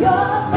You're